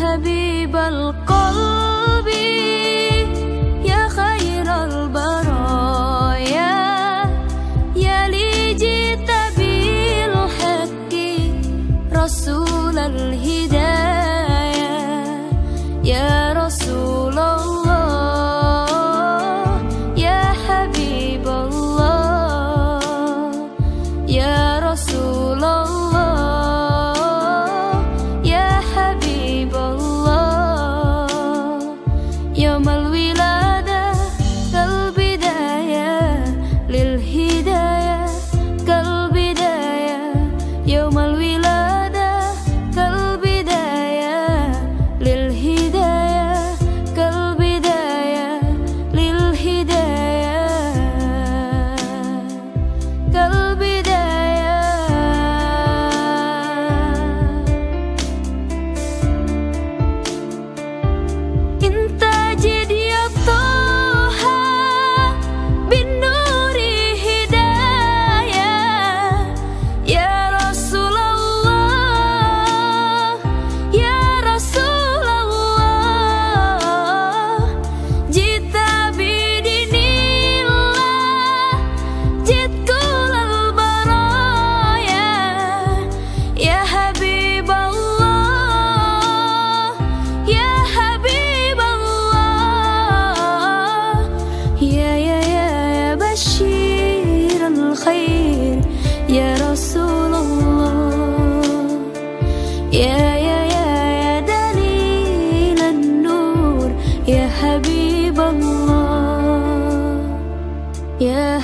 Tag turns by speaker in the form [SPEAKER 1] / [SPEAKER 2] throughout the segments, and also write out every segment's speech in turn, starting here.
[SPEAKER 1] حبيب القلب. Yo me olvido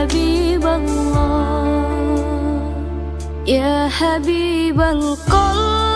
[SPEAKER 1] حبيب الله يا حبيب القلب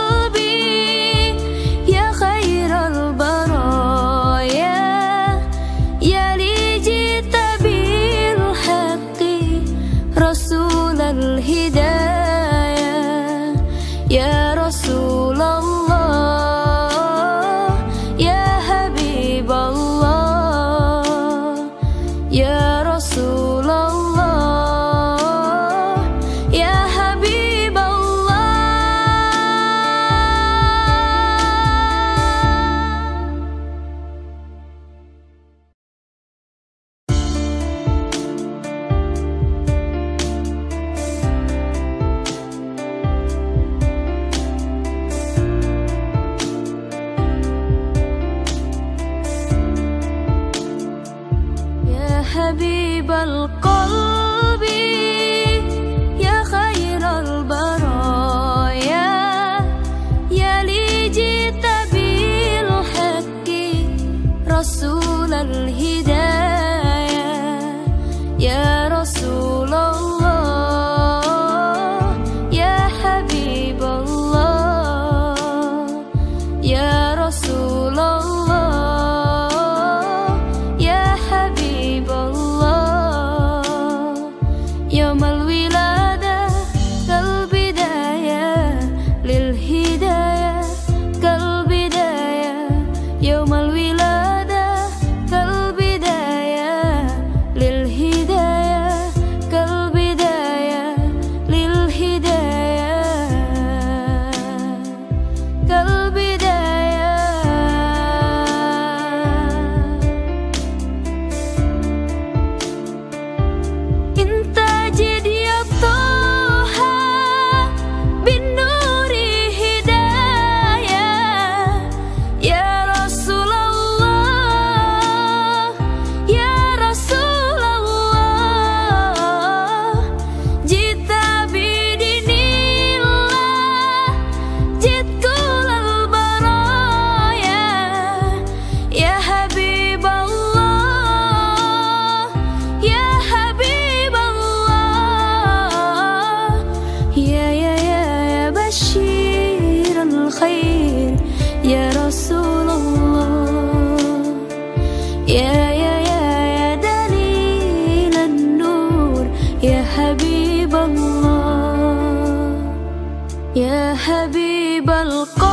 [SPEAKER 1] yêu حبيب القلب